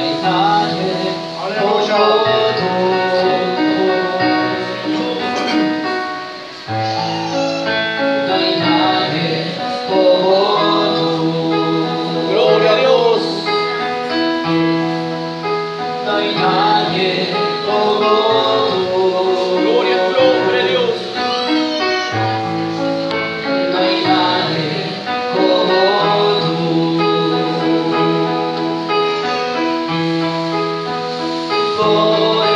为他人 Oh.